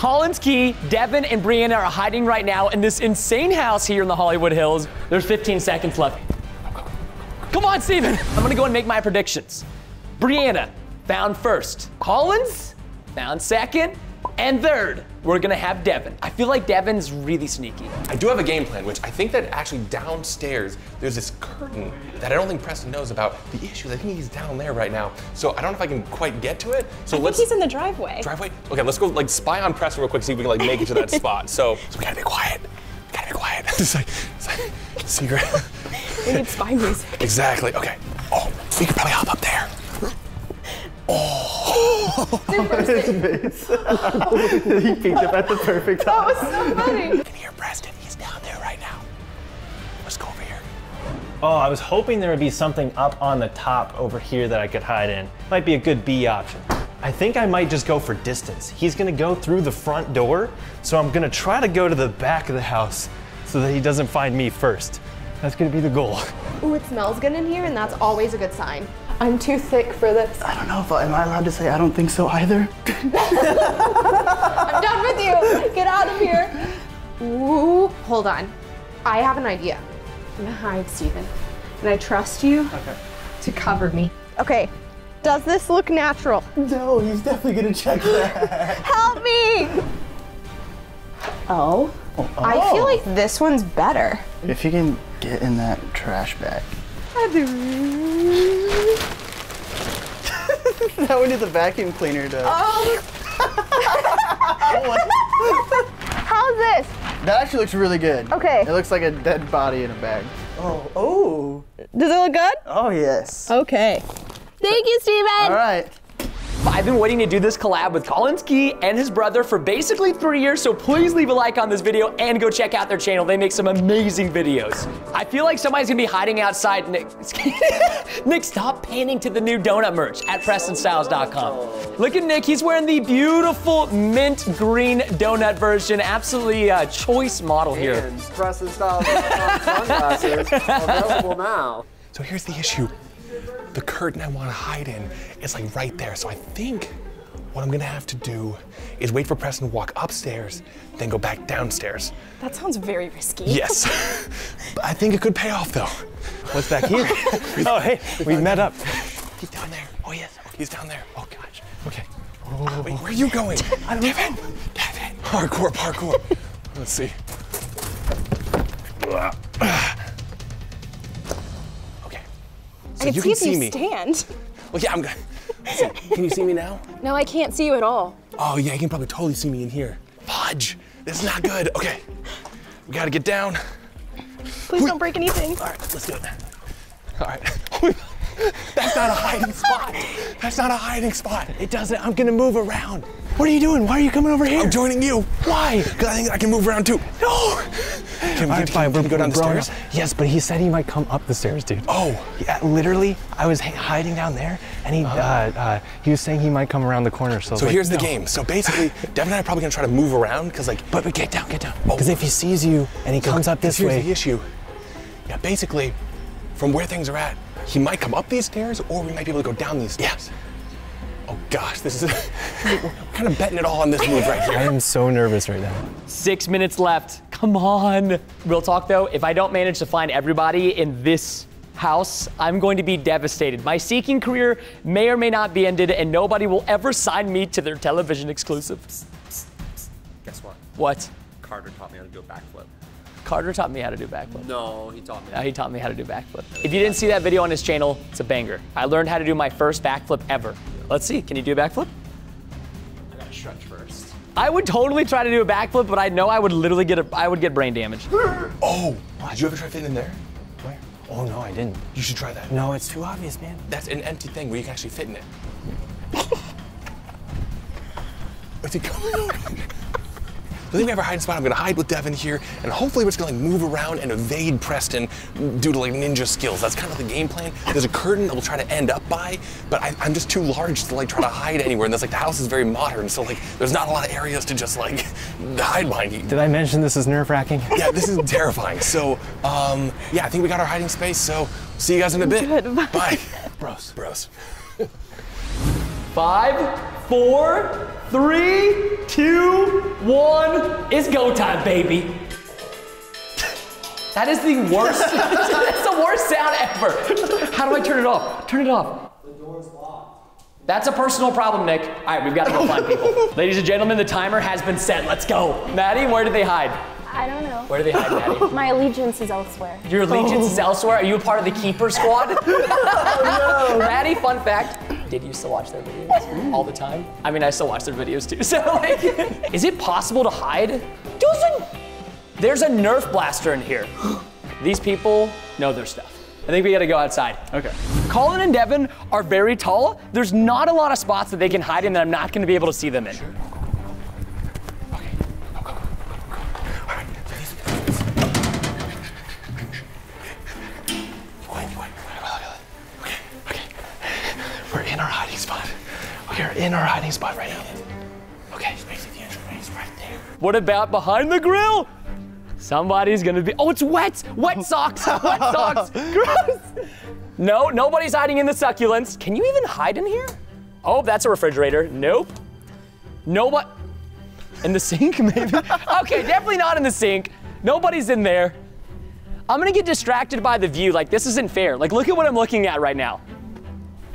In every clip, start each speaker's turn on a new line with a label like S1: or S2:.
S1: Collins Key, Devan, and Brianna are hiding right now in this insane house here in the Hollywood Hills. There's 15 seconds left. Come on, Steven. I'm gonna go and make my predictions. Brianna, found first. Collins, found second. And third, we're gonna have Devan. I feel like Devan's really sneaky.
S2: I do have a game plan, which I think that actually downstairs there's this curtain that I don't think Preston knows about. The issue is I think he's down there right now, so I don't know if I can quite get to it. So
S3: I
S2: let's
S3: think he's in the driveway.
S2: driveway. Okay, let's go like spy on Preston real quick, see if we can like make it to that spot. So, so we gotta be quiet. We gotta be quiet. it's like, it's like secret.
S3: We need spy music.
S2: exactly. Okay. Oh, we could probably hop up there.
S4: he peeked up at the perfect time.
S3: That was so funny.
S2: I can hear Preston. He's down there right now. Let's go over here.
S4: Oh, I was hoping there would be something up on the top over here that I could hide in. Might be a good B option. I think I might just go for distance. He's gonna go through the front door, so I'm gonna try to go to the back of the house so that he doesn't find me first. That's gonna be the goal.
S3: Ooh, it smells good in here, and that's always a good sign. I'm too thick for this.
S5: I don't know if I, am I allowed to say I don't think so either.
S3: I'm done with you. Get out of here. Ooh, hold on. I have an idea. I'm gonna hide, Steven. And I trust you to cover me. Okay. Does this look natural?
S5: No, he's definitely gonna check that.
S3: Help me! Oh. I feel oh. like this one's better.
S5: If you can get in that trash bag. That one is a vacuum cleaner does.
S3: Oh. How's this?
S5: That actually looks really good.
S3: Okay.
S5: It looks like a dead body in a bag. Oh, oh.
S3: Does it look good?
S5: Oh, yes.
S3: Okay. Thank you, Steven.
S5: All right.
S1: I've been waiting to do this collab with Collins Key and his brother for basically three years, so please leave a like on this video and go check out their channel. They make some amazing videos. I feel like somebody's gonna be hiding outside Nick. Nick, stop panning to the new donut merch at PrestonStyles.com. Look at Nick, he's wearing the beautiful mint green donut version. Absolutely a choice model here.
S6: And Preston Styles sunglasses available now.
S2: So here's the issue. The curtain I want to hide in is like right there. So I think what I'm gonna have to do is wait for Preston to walk upstairs, then go back downstairs.
S3: That sounds very risky.
S2: Yes. but I think it could pay off though.
S4: What's back here? oh, hey, we met up.
S2: He's down there. Oh yes. He's down there. Oh gosh. Okay. Oh, wait, where are you going? I don't Devan. know. Devan. Parkour, parkour. Let's see. Okay. So
S3: I can
S2: you
S3: see
S2: can
S3: if
S2: see
S3: you
S2: me.
S3: stand.
S2: Well, yeah, I'm good. Can you see me now?
S3: No, I can't see you at all.
S2: Oh yeah, you can probably totally see me in here. Fudge. This is not good. Okay. We gotta get down.
S3: Please don't break anything.
S2: All right, let's do it. All right. That's not a hiding spot. That's not a hiding spot.
S4: It doesn't, I'm gonna move around. What are you doing? Why are you coming over here?
S2: I'm joining you.
S4: Why?
S2: Because I think I can move around too. No. Can we,
S4: All right, fine.
S2: can
S4: We're
S2: go down the stairs?
S4: Yes, but he said he might come up the stairs, dude.
S2: Oh.
S4: Yeah, literally, I was hiding down there, and he uh, uh, he was saying he might come around the corner. So,
S2: So
S4: like,
S2: here's the
S4: no.
S2: game. So basically, Devan and I are probably gonna try to move around because like,
S4: But, but get down, get down.
S2: Oh.
S4: Because if he sees you and he comes up this
S2: here's
S4: way,
S2: the issue. Yeah, basically, from where things are at, he might come up these stairs, or we might be able to go down these stairs. Yes. Oh gosh, this is kind of betting it all on this move right here.
S4: I am so nervous right now.
S1: Six minutes left. Come on. Real talk though, if I don't manage to find everybody in this house, I'm going to be devastated. My seeking career may or may not be ended, and nobody will ever sign me to their television exclusives.
S6: Guess what?
S1: What?
S6: Carter taught me how to do a backflip.
S1: Carter taught me how to do backflip.
S6: No, he taught me.
S1: Uh, he taught me how to do backflip. If you didn't see that video on his channel, it's a banger. I learned how to do my first backflip ever. Let's see, can you do a backflip?
S6: I stretch first.
S1: I would totally try to do a backflip, but I know I would literally get a, I would get brain damage.
S2: Oh, did you ever try fitting in there?
S4: Where? Oh no, I didn't.
S2: You should try that.
S4: No, it's too obvious, man.
S2: That's an empty thing where you can actually fit in it. What's he coming? I think we have our hiding spot. I'm gonna hide with Devan here, and hopefully we're just gonna like move around and evade Preston due to like ninja skills. That's kind of the game plan. There's a curtain that we'll try to end up by, but I, I'm just too large to like try to hide anywhere. And that's like the house is very modern, so like there's not a lot of areas to just like hide behind.
S4: Did I mention this is nerve wracking?
S2: Yeah, this is terrifying. So, um, yeah, I think we got our hiding space. So, see you guys in a bit.
S3: Good, bye.
S2: Bye. Bros. Bros.
S1: Five, four, three, two, one. It's go time, baby. That is the worst. That's the worst sound ever. How do I turn it off? Turn it off. The door's locked. That's a personal problem, Nick. All right, we've got to go find people. Ladies and gentlemen, the timer has been set. Let's go. Maddie, where did they hide?
S7: I don't know.
S1: Where do they hide, Maddie?
S7: My allegiance is elsewhere.
S1: Your allegiance is oh. elsewhere. Are you a part of the keeper squad? No. Maddie, fun fact. Did used to watch their videos all the time. I mean, I still watch their videos too. So, like, is it possible to hide? Doesn't. There's a Nerf blaster in here. These people know their stuff. I think we gotta go outside.
S5: Okay.
S1: Colin and Devan are very tall. There's not a lot of spots that they can hide in that I'm not gonna be able to see them in.
S2: We're are in our hiding spot right now. Okay, basically the entryway right there.
S1: What about behind the grill? Somebody's gonna be. Oh, it's wet! Wet socks! Wet socks! Gross! No, nobody's hiding in the succulents. Can you even hide in here? Oh, that's a refrigerator. Nope. Nobody. In the sink, maybe? okay, definitely not in the sink. Nobody's in there. I'm gonna get distracted by the view. Like, this isn't fair. Like, look at what I'm looking at right now.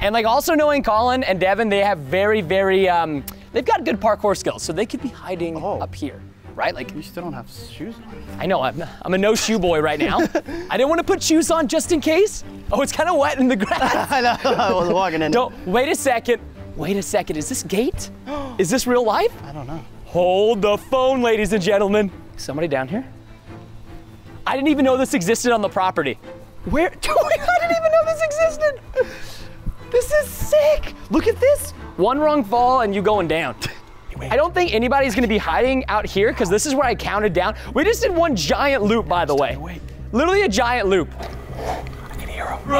S1: And like also knowing Colin and Devan, they have very, very, um, they've got good parkour skills, so they could be hiding
S5: Oh.
S1: up here, right? Like,
S5: You still don't have shoes on.
S1: I know I'm, I'm a no shoe boy right now. I didn't want to put shoes on just in case. Oh, it's kind of wet in the grass.
S5: I know. I was walking in.
S1: Don't wait a second. Wait a second. Is this gate? Is this real life?
S5: I don't know.
S1: Hold the phone, ladies and gentlemen. Somebody down here? I didn't even know this existed on the property. Where? I didn't even know this existed. This is sick. Look at this. One wrong fall and you going down. I don't think anybody's gonna be hiding out here because this is where I counted down. We just did one giant loop, by the way.
S2: wait.
S1: Literally a giant loop.
S2: I can hear him.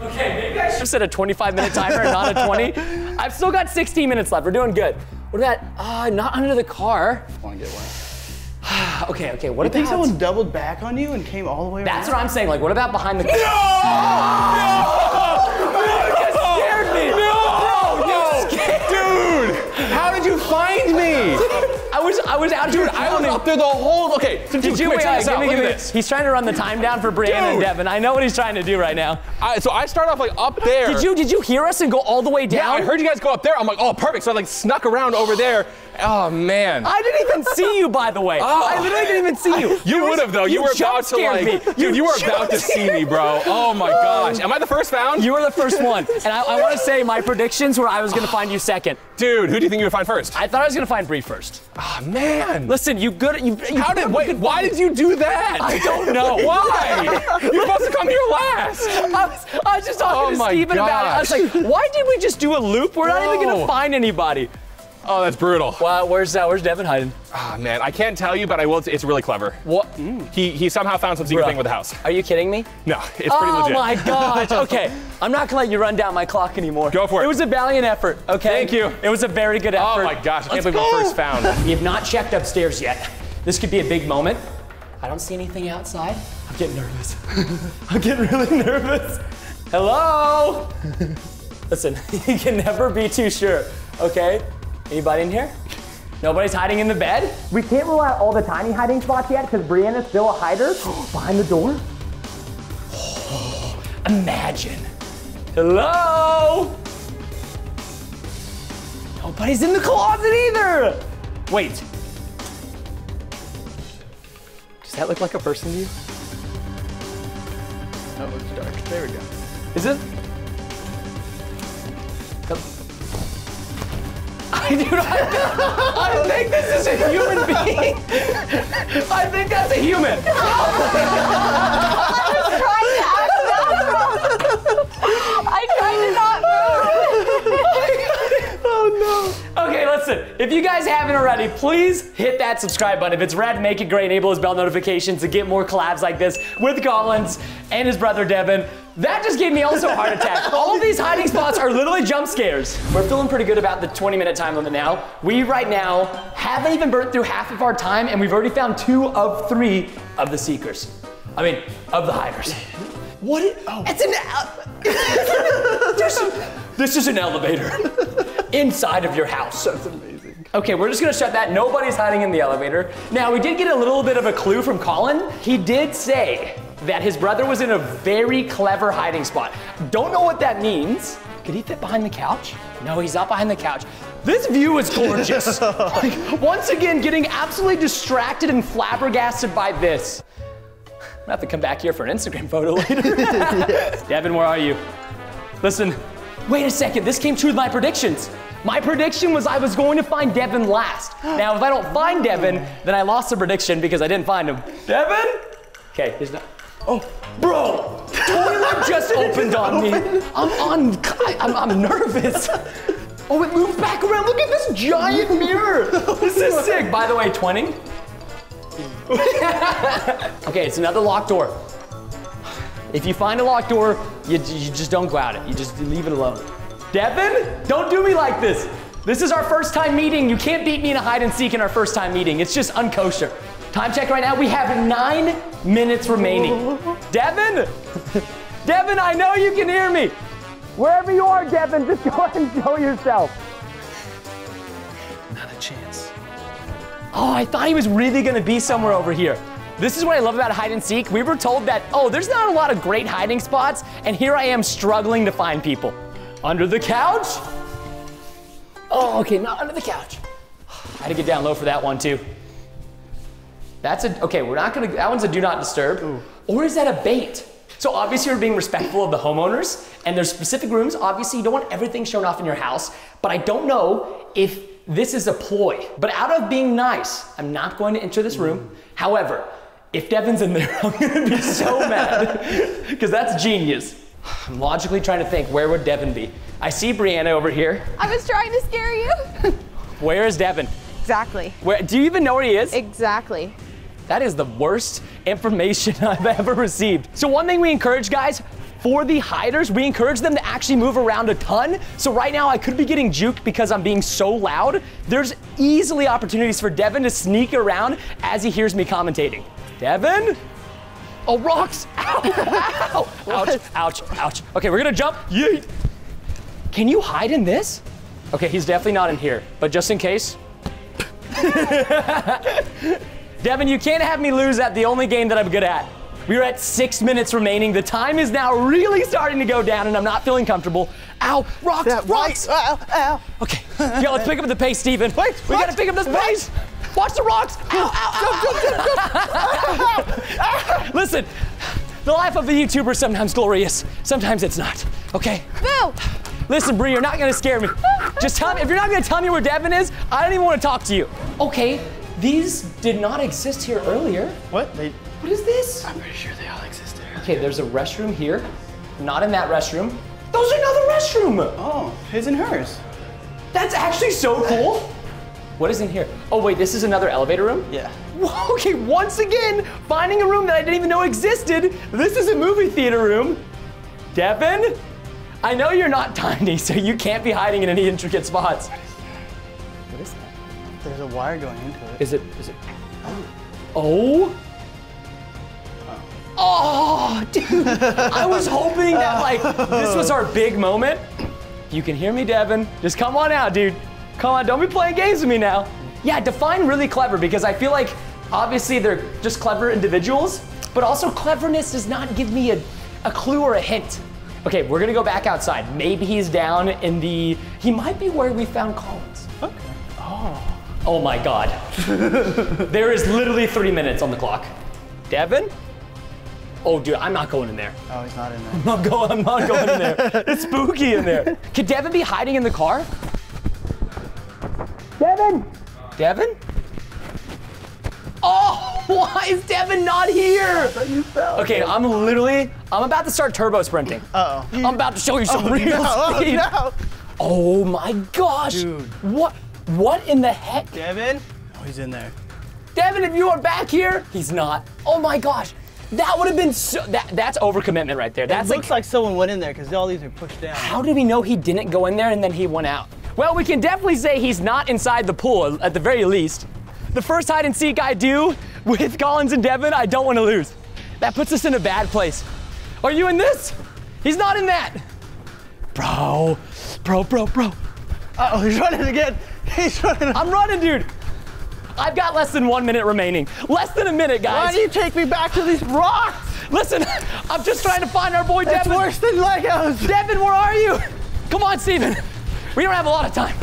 S1: Okay, maybe I should set a 25 minute timer and not a 20. I've still got 16 minutes left. We're doing good. What about, uh, not under the car?
S5: Want to get wet?
S1: Okay, okay, what
S5: I think someone doubled back on you and came all the way
S1: That's
S5: around.
S1: what I'm saying. Like, what about behind the? No! You
S2: did you find me?
S1: I was, I was out.
S2: Dude, I was up there the whole. Okay, so
S1: Did
S2: dude,
S1: you wait?
S2: check this
S1: give
S2: out.
S1: me,
S2: Look
S1: give
S2: at
S1: me.
S2: this.
S1: He's trying to run the time down for Brianna and. Devan. I know what he's trying to do right now.
S2: I, so I start off like up there.
S1: Did you, did you hear us and go all the way
S2: Yeah,
S1: down?
S2: I heard you guys go up there. I'm like, oh, perfect. So I like snuck around over there. Oh man.
S1: I didn't even see you, by the way. Oh. I literally didn't even see you.
S2: you would have though. You, were about to like,
S1: me.
S2: dude. You were about to see me, bro. Oh my gosh. Am I the first found?
S1: You were the first one. And I, I want to say my predictions were I was going to find you second.
S2: Dude, who do you think you would find first?
S1: I thought I was going to find Bree first.
S2: Oh man.
S1: Listen, you good. You, you
S2: How did wait? Why did you do that?
S1: I don't know.
S2: Why? You're supposed to come here last.
S1: I was, I was just talking
S2: Oh
S1: to Steven about it. I was like, why did we just do a loop? We're not even gonna find anybody.
S2: Oh, that's brutal.
S1: Wow, where's uh, where's Devan hiding?
S2: Oh man, I can't tell you, but I will. It's really clever.
S1: What?
S2: He he somehow found some secret
S1: Bruh.
S2: thing with the house.
S1: Are you kidding me?
S2: No, it's pretty legit.
S1: oh my gosh. Okay, I'm not gonna let you run down my clock anymore.
S2: Go for it.
S1: It was a valiant effort. Okay.
S2: Thank you.
S1: It was a very good effort.
S2: Oh my gosh, I can't
S1: Let's
S2: believe I'm first found.
S1: We have not checked upstairs yet. This could be a big moment. I don't see anything outside. I'm getting nervous. I'm getting really nervous. Hello? Listen, you can never be too sure, okay? Anybody in here? Nobody's hiding in the bed? We can't rule out all the tiny hiding spots yet because Brianna's still a hider behind the door. Imagine. Hello? Nobody's in the closet either. Wait. Does that look like a person to you?
S5: That looks dark. There we go.
S1: Is it? I do not. I think this is a human being. I think that's a human.
S7: I was trying to act natural. I tried to not move.
S1: oh no. Okay, listen. If you guys haven't already, please hit that subscribe button. If it's red, make it gray. Enable his bell notifications to get more collabs like this with Collins and his brother Devan. That just gave me also a heart attack. All of these hiding spots are literally jump scares. We're feeling pretty good about the 20 minute time limit now. We right now haven't even burnt through half of our time and we've already found two of three of the seekers. I mean, of the hiders. What? i- oh. It's an. There's- this is an elevator. inside of your house. That's amazing. Okay, we're just gonna shut that. Nobody's hiding in the elevator. Now, we did get a little bit of a clue from Colin. He did say that his brother was in a very clever hiding spot. Don't know what that means. Could he fit behind the couch? No, he's not behind the couch. This view is gorgeous. like, once again, getting absolutely distracted and flabbergasted by this. I'm gonna have to come back here for an Instagram photo later. Devan, where are you? Listen, wait a second, this came true with my predictions. My prediction was I was going to find Devan last. Now, if I don't find Devan, then I lost the prediction because I didn't find him. Devan? Okay, he's not. Oh, bro, toilet just opened on me. I'm on, I'm, I'm nervous. Oh, it moved back around. Look at this giant mirror. This is sick. By the way, 20. okay, it's another locked door. If you find a locked door, you, you just don't go out it. You just leave it alone. Devan, don't do me like this. This is our first time meeting. You can't beat me in a hide and seek in our first time meeting. It's just unkosher. Time check right now. We have nine minutes remaining. Devan, Devan, I know you can hear me. Wherever you are, Devan, just go ahead and show yourself.
S4: Not a chance.
S1: Oh, I thought he was really gonna be somewhere over here. This is what I love about hide and seek. We were told that, oh, there's not a lot of great hiding spots, and here I am struggling to find people. Under the couch? Oh, okay, not under the couch. I had to get down low for that one too. That's a, okay, we're not gonna, that one's a do not disturb. Or is that a bait? So obviously you're being respectful of the homeowners, and there's specific rooms. Obviously you don't want everything shown off in your house, but I don't know if this is a ploy. But out of being nice, I'm not going to enter this mm. room. However, if Devan's in there, I'm gonna be so mad, because that's genius. I'm logically trying to think, where would Devan be? I see Brianna over here.
S3: I was trying to scare you.
S1: Where is Devan?
S3: exactly.
S1: Where, do you even know where he is?
S3: Exactly.
S1: That is the worst information I've ever received. So one thing we encourage guys, for the hiders, we encourage them to actually move around a ton. So right now I could be getting juked because I'm being so loud. There's easily opportunities for Devan to sneak around as he hears me commentating. Devan? Oh, rocks! Ow! Ow! Ouch! Ouch! Ouch! Okay, we're gonna jump. Yeet! Can you hide in this? Okay, he's definitely not in here, but just in case. Devan, you can't have me lose at the only game that I'm good at. We're at six minutes remaining. The time is now really starting to go down, and I'm not feeling comfortable. Ow, rocks,
S5: Yeah,
S1: rocks.
S5: Ow, ow.
S1: Okay, yeah, let's pick up the pace, Steven. Wait, we
S5: what?
S1: gotta pick up this pace. Watch the rocks. Ow, ow, ow. Listen, the life of a YouTuber is sometimes glorious, sometimes it's not. Okay.
S3: Boo!
S1: Listen, Bree, you're not gonna scare me. Just tell me, if you're not gonna tell me where Devan is, I don't even wanna talk to you. Okay, these did not exist here earlier.
S5: What? They,
S1: What is this?
S5: I'm pretty sure they all existed.
S1: Okay, there's a restroom here. Not in that restroom. Those are another restroom.
S5: Oh, his and hers.
S1: That's actually so cool. What is in here? Oh wait, this is another elevator room?
S5: Yeah.
S1: Whoa, Okay, once again, finding a room that I didn't even know existed. This is a movie theater room. Devan, I know you're not tiny, so you can't be hiding in any intricate spots.
S5: There's a wire going into it.
S1: Is it, is it? Oh. Oh, oh dude. I was hoping that like this was our big moment. You can hear me, Devan. Just come on out, dude. Come on, don't be playing games with me now. Yeah, define really clever because I feel like obviously they're just clever individuals, but also cleverness does not give me a, a clue or a hint. Okay, we're gonna go back outside. Maybe he's down in the. He might be where we found Collins.
S5: Okay.
S1: Oh my god. there is literally three minutes on the clock. Devan? Oh, dude, I'm not going in there.
S5: Oh, he's not in there.
S1: I'm not going, I'm not going in there. It's spooky in there. Could Devan be hiding in the car? Devan? Devan? Oh, why is Devan not here? Okay, I'm literally, I'm about to start turbo sprinting.
S5: Uh oh.
S1: I'm about to show you some real
S5: no,
S1: speed.
S5: no.
S1: Oh my gosh.
S5: Dude.
S1: What, what in the heck?
S5: Devan? Oh, he's in there.
S1: Devan, if you are back here, he's not. Oh my gosh. That would have been so, that, that's overcommitment right there. That's
S5: it looks
S1: like,
S5: like someone went in there because all these are pushed down.
S1: how did we know he didn't go in there and then he went out? Well, we can definitely say he's not inside the pool at the very least. The first hide and seek I do with Collins and Devan, I don't want to lose. That puts us in a bad place. Are you in this? He's not in that. Bro, bro, bro, bro.
S5: Oh, he's running again. He's running.
S1: I'm running, dude. I've got less than one minute remaining. Less than a minute, guys.
S5: Why do you take me back to these rocks?
S1: Listen, I'm just trying to find our boy
S5: Devan.
S1: It's
S5: worse than Legos.
S1: Devan, where are you? Come on, Steven. We don't have a lot of time.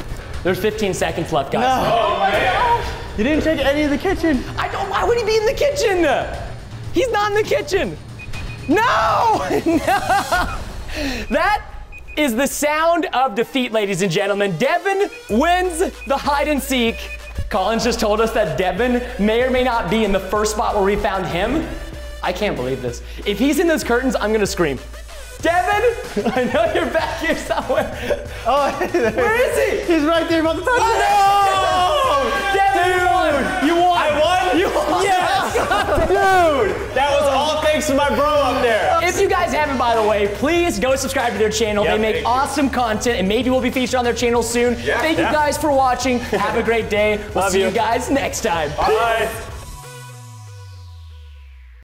S1: There's 15 seconds left, guys. No. Oh my gosh.
S5: You didn't take any of the kitchen.
S1: I don't. Why would he be in the kitchen? He's not in the kitchen. No! no! That is the sound of defeat, ladies and gentlemen. Devan wins the hide and seek. Collins just told us that Devan may or may not be in the first spot where we found him. I can't believe this. If he's in those curtains, I'm gonna scream. Devan, I know you're back here somewhere.
S5: Oh,
S1: Where is he?
S5: he's right there about the touch.
S1: No! Devan, you won! You won!
S4: I won?
S1: You won!
S4: Yes! Dude! That was all thanks to my bro up there.
S1: If you guys haven't, by the way, please go subscribe to their channel.
S4: Yeah,
S1: they make
S4: thank you.
S1: awesome content, and maybe we'll be featured on their channel soon. Thank you guys for watching. Have a great day. We'll
S4: Love
S1: see you
S4: you.
S1: guys next time.
S4: Bye.